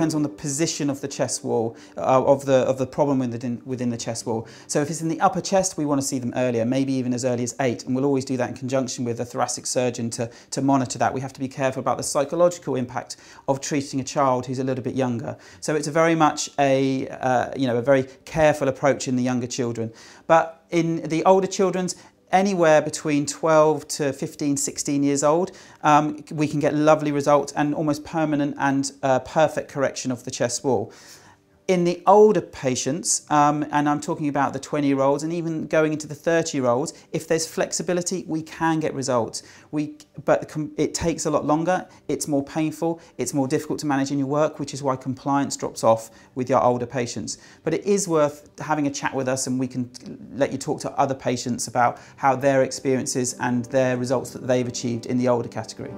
depends on the position of the chest wall, uh, of, the, of the problem within, within the chest wall. So if it's in the upper chest, we want to see them earlier, maybe even as early as eight, and we'll always do that in conjunction with a thoracic surgeon to, to monitor that. We have to be careful about the psychological impact of treating a child who's a little bit younger. So it's a very much a, uh, you know, a very careful approach in the younger children. But in the older children's, anywhere between 12 to 15, 16 years old, um, we can get lovely results and almost permanent and uh, perfect correction of the chest wall. In the older patients, um, and I'm talking about the 20 year olds and even going into the 30 year olds, if there's flexibility, we can get results. We, but it takes a lot longer, it's more painful, it's more difficult to manage in your work, which is why compliance drops off with your older patients. But it is worth having a chat with us and we can let you talk to other patients about how their experiences and their results that they've achieved in the older category.